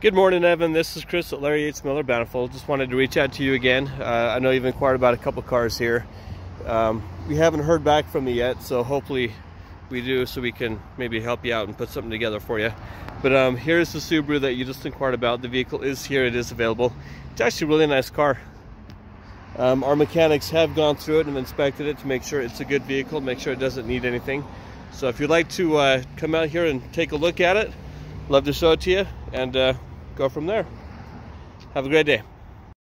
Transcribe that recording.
Good morning, Evan. This is Chris at Larry H. Miller Bountiful. Just wanted to reach out to you again. Uh, I know you've inquired about a couple cars here. Um, we haven't heard back from you yet, so hopefully we do so we can maybe help you out and put something together for you. But um, here's the Subaru that you just inquired about. The vehicle is here. It is available. It's actually a really nice car. Um, our mechanics have gone through it and inspected it to make sure it's a good vehicle, make sure it doesn't need anything. So if you'd like to uh, come out here and take a look at it, love to show it to you and uh, go from there. Have a great day.